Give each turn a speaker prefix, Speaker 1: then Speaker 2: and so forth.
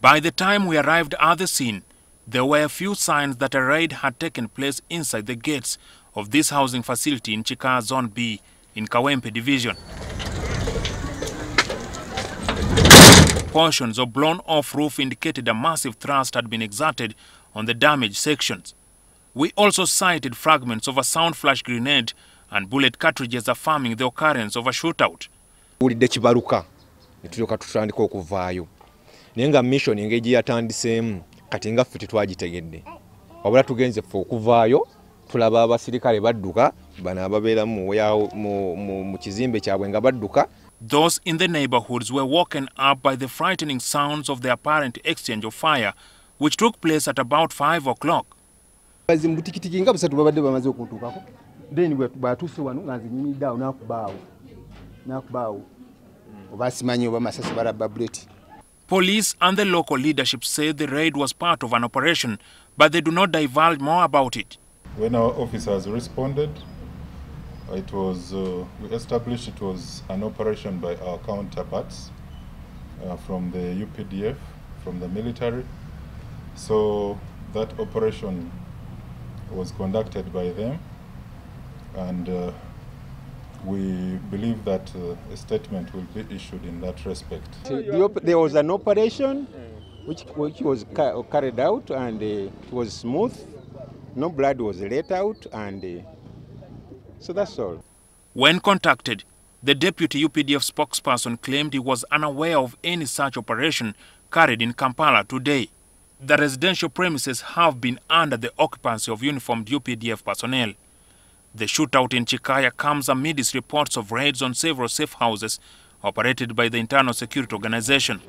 Speaker 1: By the time we arrived at the scene, there were a few signs that a raid had taken place inside the gates of this housing facility in Kikaaya Zone B in Kawempe Division. Portions of blown-off roof indicated a massive thrust had been exerted on the damaged sections. We also sighted fragments of a sound flash grenade and bullet cartridges affirming the occurrence of a shootout.
Speaker 2: Wulidde kibaluka ne tulyoka tutandika okuvaayo. Naye nga mission engeri gye yatandiseemu kati nga ffe tetwagitegedde. Wabula tugenze ffe okuvaayo tulaba abasirikale badduka bano ababeera mu kizimbe kyabwe nga badduka.
Speaker 1: Those in the neighborhoods were woken up by the frightening sounds of the apparent exchange of fire, which took place at about 5 o'clock.
Speaker 3: bazi mubutikitiki nga busatu babadde bamaze okuntuukako then bw'atuuse wano nga nze nyimiridde awo nakubaawo. Nakubaawo oba simanyi oba masasi balabba buleti
Speaker 1: Police and the local leadership say the raid was part of an operation, but they do not divulge more about it.
Speaker 4: When our officers responded, it was uh, we established it was an operation by our counterparts uh, from the UPDF, from the military. So that operation was conducted by them, and uh, we believe that uh, a statement will be issued in that respect.
Speaker 5: The op- there was an operation which, which was ca- carried out and uh, it was smooth. No blood was let out, and uh, so that's all.
Speaker 1: When contacted, the deputy UPDF spokesperson claimed he was unaware of any such operation carried in Kampala today. The residential premises have been under the occupancy of uniformed UPDF personnel. The shootout in Chikaya comes amidst reports of raids on several safe houses operated by the Internal Security Organization.